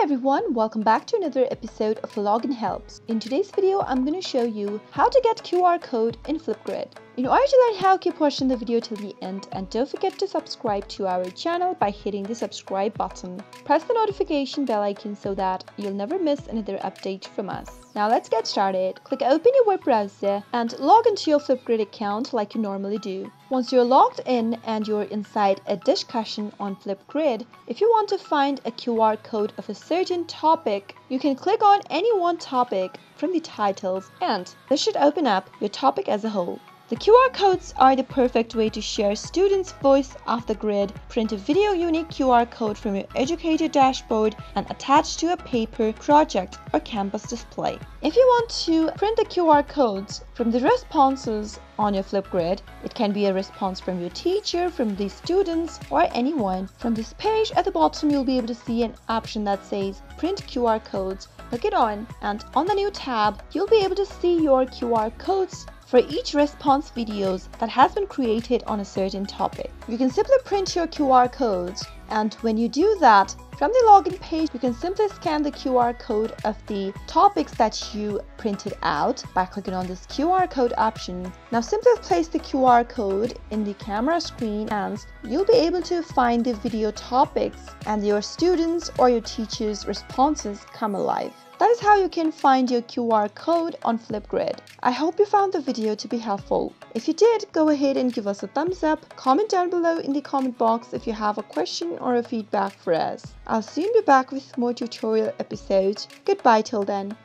Hi everyone, welcome back to another episode of Login Helps. In today's video, I'm going to show you how to get QR code in Flipgrid. In order to learn how, keep watching the video till the end and don't forget to subscribe to our channel by hitting the subscribe button. Press the notification bell icon so that you'll never miss another update from us. Now let's get started. Click open your web browser and log into your Flipgrid account like you normally do. Once you're logged in and you're inside a discussion on Flipgrid, if you want to find a QR code of a certain topic, you can click on any one topic from the titles and this should open up your topic as a whole. The QR codes are the perfect way to share students' voice off the grid, print a video unique QR code from your educator dashboard, and attach to a paper, project, or campus display. If you want to print the QR codes from the responses on your Flipgrid, it can be a response from your teacher, from the students, or anyone. From this page at the bottom, you'll be able to see an option that says Print QR Codes. Click it on, and on the new tab, you'll be able to see your QR codes for each response videos that has been created on a certain topic. You can simply print your QR codes and when you do that, from the login page, you can simply scan the QR code of the topics that you printed out by clicking on this QR code option. Now simply place the QR code in the camera screen and you'll be able to find the video topics and your students or your teachers' responses come alive. That is how you can find your QR code on Flipgrid. I hope you found the video to be helpful. If you did, go ahead and give us a thumbs up, comment down below in the comment box if you have a question or a feedback for us. I'll soon be back with more tutorial episodes. Goodbye till then.